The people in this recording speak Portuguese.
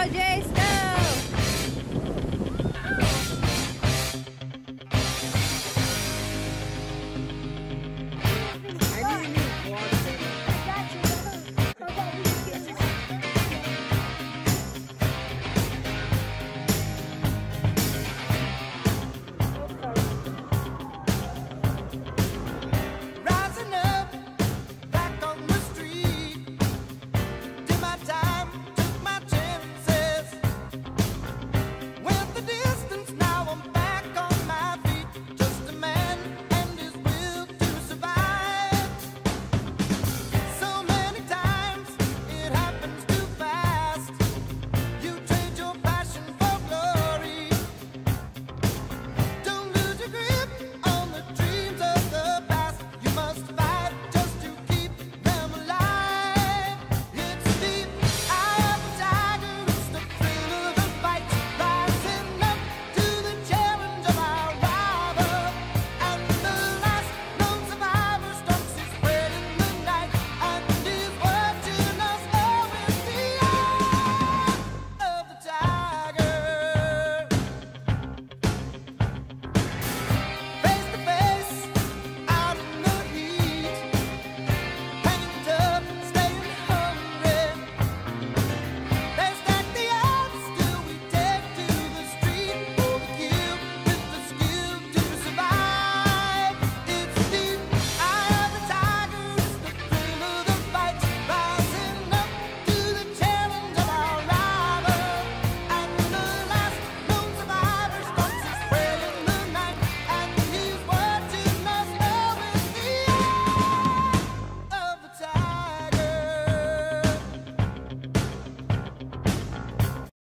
Tchau, Jace.